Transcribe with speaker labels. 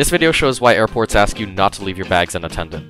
Speaker 1: This video shows why airports ask you not to leave your bags unattended.